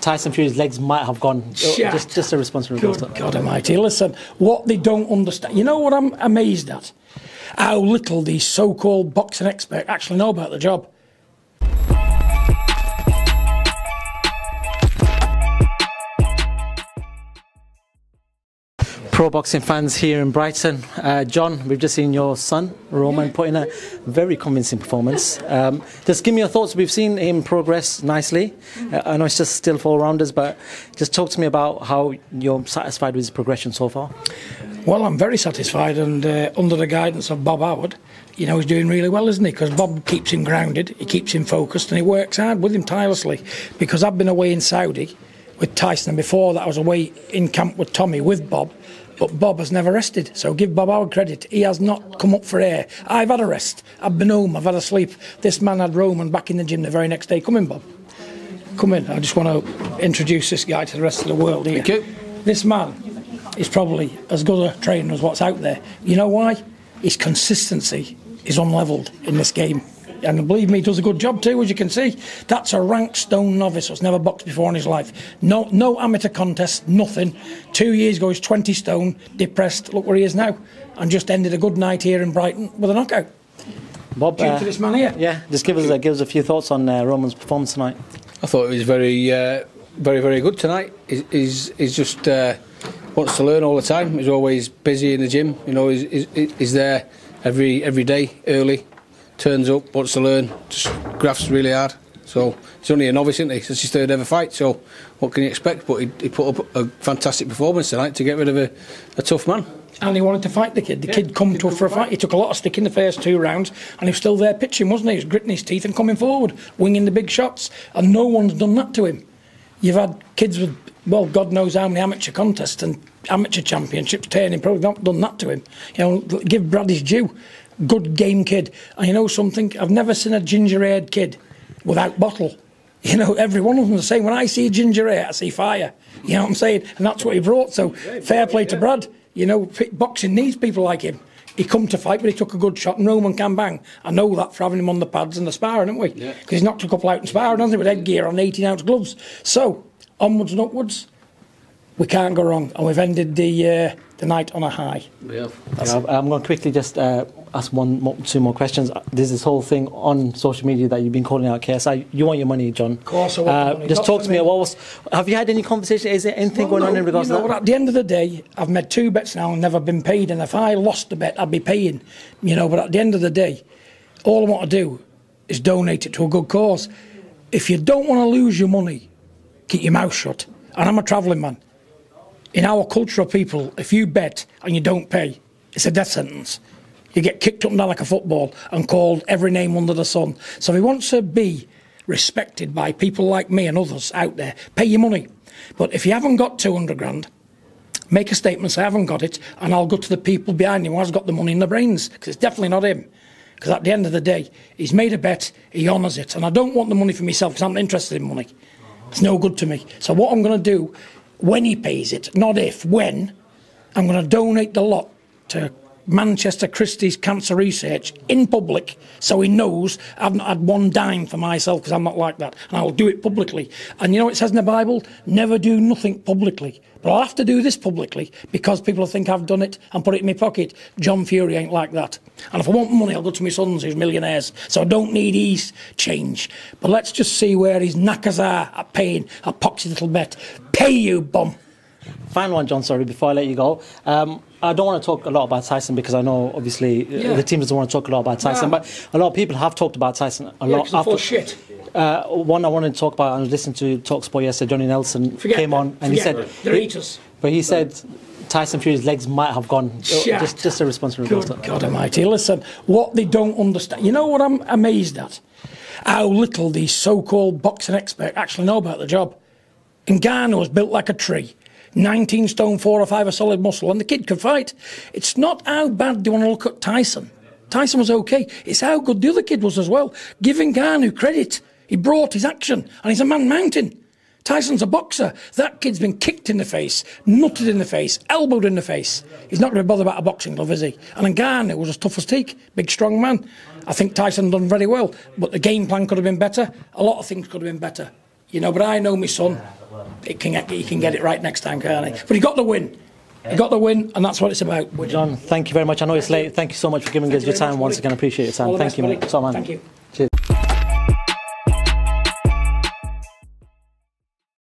Tyson Fury's legs might have gone. Shut. Just, just a response from Good God Almighty! Listen, what they don't understand. You know what I'm amazed at? How little these so-called boxing experts actually know about the job. Pro boxing fans here in Brighton. Uh, John, we've just seen your son, Roman, put in a very convincing performance. Um, just give me your thoughts. We've seen him progress nicely. Uh, I know it's just still four rounders, but just talk to me about how you're satisfied with his progression so far. Well, I'm very satisfied, and uh, under the guidance of Bob Howard, you know, he's doing really well, isn't he? Because Bob keeps him grounded, he keeps him focused, and he works hard with him tirelessly. Because I've been away in Saudi with Tyson, and before that, I was away in camp with Tommy with Bob. But Bob has never rested, so give Bob Howard credit. He has not come up for air. I've had a rest. I've been home. I've had a sleep. This man had Roman back in the gym the very next day. Come in, Bob. Come in. I just want to introduce this guy to the rest of the world here. Thank you. This man is probably as good a trainer as what's out there. You know why? His consistency is unlevelled in this game. And believe me, he does a good job too, as you can see. That's a rank stone novice who's never boxed before in his life. No, no amateur contest, nothing. Two years ago, he's 20 stone, depressed. Look where he is now. And just ended a good night here in Brighton with a knockout. Bob, Due uh, to this man here. yeah, just give us, uh, give us a few thoughts on uh, Roman's performance tonight. I thought it was very, uh, very, very good tonight. He's, he's, he's just uh, wants to learn all the time. He's always busy in the gym. You know, he's, he's, he's there every every day early. Turns up, wants to learn, just grafts really hard. So he's only a novice, isn't he? It's his third ever fight. So what can you expect? But he, he put up a fantastic performance tonight to get rid of a, a tough man. And he wanted to fight the kid. The kid come to for a fight. He took a lot of stick in the first two rounds, and he was still there pitching, wasn't he? He was gritting his teeth and coming forward, winging the big shots. And no one's done that to him. You've had kids with, well, God knows how many amateur contests and amateur championships turning, probably not done that to him. You know, give Brad his due. Good game kid. And you know something? I've never seen a ginger haired kid without bottle. You know, every one of them the same. When I see ginger ale, I see fire. You know what I'm saying? And that's what he brought. So fair play to Brad. You know, boxing needs people like him. He come to fight, but he took a good shot, and Roman can bang. I know that for having him on the pads and the sparring, haven't we? Because he's knocked a couple out in sparring, hasn't he, with headgear on 18 ounce gloves. So, onwards and upwards, we can't go wrong. And we've ended the, uh, the night on a high. Yeah, I'm going to quickly just uh, ask one, more, two more questions. There's this whole thing on social media that you've been calling out KSI. You want your money, John? Of course I want uh, money. Just Not talk to me. me. What was? Have you had any conversation? Is there anything Well, going on in regards you know, to that? At the end of the day, I've made two bets now and never been paid. And if I lost the bet, I'd be paying. You know, but at the end of the day, all I want to do is donate it to a good cause. If you don't want to lose your money, keep your mouth shut. And I'm a travelling man. In our culture of people, if you bet and you don't pay, it's a death sentence. You get kicked up and down like a football and called every name under the sun. So if he wants to be respected by people like me and others out there, pay your money. But if you haven't got 200 grand, make a statement, say I haven't got it, and I'll go to the people behind him who has got the money in their brains, because it's definitely not him. Because at the end of the day, he's made a bet, he honours it, and I don't want the money for myself because I'm not interested in money. It's no good to me. So what I'm going to do, when he pays it, not if, when, I'm going to donate the lot to Manchester Christie's Cancer Research in public so he knows I've not had one dime for myself because I'm not like that. And I'll do it publicly. And you know what it says in the Bible? Never do nothing publicly. But I'll have to do this publicly because people will think I've done it and put it in my pocket. John Fury ain't like that. And if I want money, I'll go to my sons who's millionaires. So I don't need his change. But let's just see where his knackers are at paying a poxy little bet. Pay you, bum. Final one, John. Sorry, before I let you go. Um, I don't want to talk a lot about Tyson because I know obviously uh, Yeah. the team doesn't want to talk a lot about Tyson, but a lot of people have talked about Tyson a Yeah, lot full shit. Uh, one I wanted to talk about, I was listening to Talksport yesterday. Johnny Nelson Forget came them. on and he said. They're eaters. but he said Tyson Fury's legs might have gone. Shut. Just, just a response from Good that. God Almighty! Listen, what they don't understand. You know what I'm amazed at? How little these so-called boxing experts actually know about the job. Ngannou was built like a tree. 19 stone, four or five, a solid muscle, and the kid could fight. It's not how bad they want to look at Tyson. Tyson was okay. It's how good the other kid was as well. Giving Ngannou credit. He brought his action, and he's a man mountain. Tyson's a boxer. That kid's been kicked in the face, nutted in the face, elbowed in the face. He's not going to bother about a boxing glove, is he? And Ngannou was as tough as teak, big, strong man. I think Tyson done very well, but the game plan could have been better. A lot of things could have been better. You know, but I know my son. it can he can get it right next time, can't he? But he got the win. He got the win, and that's what it's about. John, thank you very much. I know it's late. Thank you so much for giving us you your time once again. I appreciate your time. Thank you, mate. Top man. Thank you.